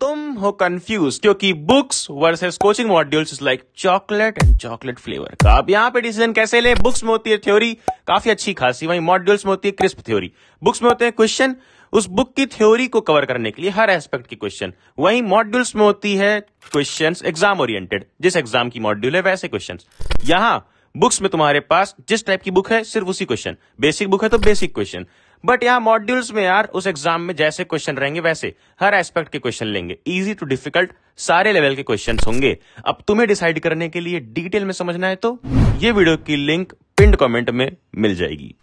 तुम हो कंफ्यूज क्योंकि books versus coaching modules is like chocolate and chocolate flavour का अब यहाँ पे डिसीज़न कैसे ले? बुक्स में होती है थ्योरी काफ़ी अच्छी खासी, वहीं मॉड्यूल्स में होती है क्रिस्प थ्योरी बुक्स में होते हैं क्वेश्चन उस बुक की थ्योरी को कवर करने के लिए हर एस्पेक्ट की क्वेश्चन वहीं मॉड्यूल्स में होती है क्वेश्चन एग्ज़ाम ओरिएंटेड जिस एग्ज़ाम की मॉड्यूल है, वैसे क्वेश्चन यहाँ बुक्स में तुम्हारे पास, जिस टाइप की बुक है, सिर्फ़ उसी क्वेश्चन बेसिक बुक है तो बेसिक क्वेश्चन बट यहाँ मॉड्यूल्स में यार, उस एग्ज़ाम में जैसे क्वेश्चन रहेंगे वैसे, हर एस्पेक्ट के क्वेश्चन लेंगे। इजी टू डिफ़िकल्ट सारे लेवल के क्वेश्चन होंगे। अब तुम्हें डिसाइड करने के लिए डिटेल में समझना है तो ये वीडियो की लिंक पिंड कमेंट में मिल जाएगी।